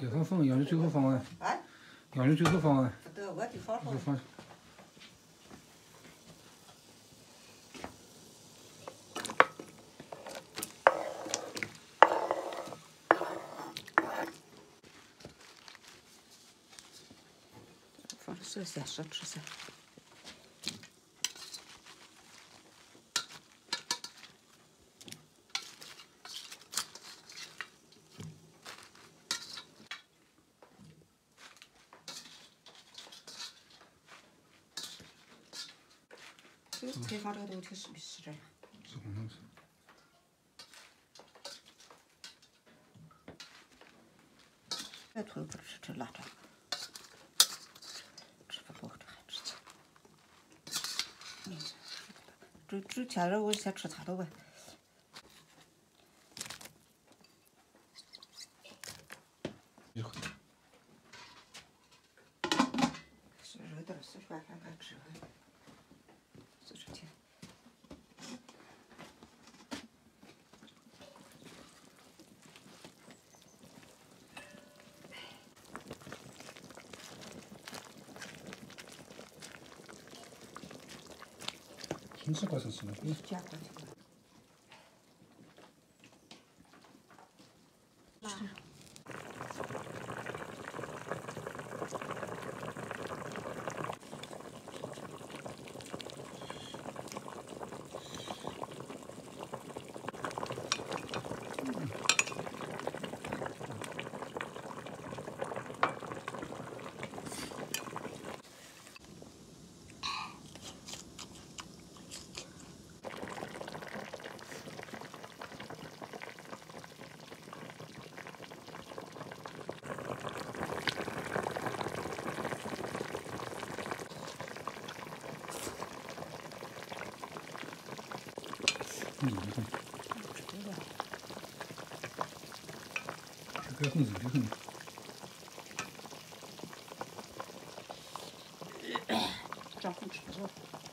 给放放，杨就最后方案。啊？杨就最后方案。不得，我得放就放。放这些少吃些。采访这个东西是不是这样？是红糖吃。这头不吃吃辣椒，吃不饱这还吃去。嗯，之之前让我先吃它的呗。是热点，是饭饭饭吃 Kinsa cosa sono? Già cosa. 吃的，你加过去了。嗯，这个很热的很。这样很吃着。